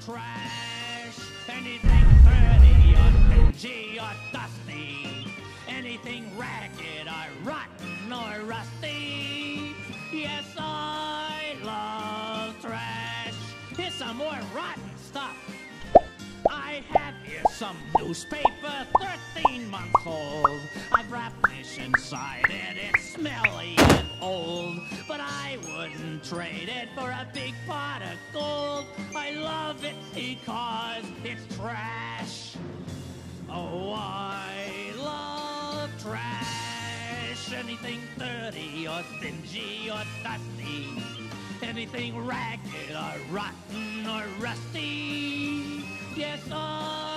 trash. Anything dirty or dingy or dusty. Anything ragged or rotten or rusty. Yes, I love trash. Here's some more rotten stuff. I have here some newspaper, 13 months old. I've wrapped this inside it, it's smelly and old. But I wouldn't trade it for a big pot of gold. I love it because it's trash. Oh, I love trash. Anything dirty or dingy or dusty. Anything ragged or rotten or rusty. Yes, I.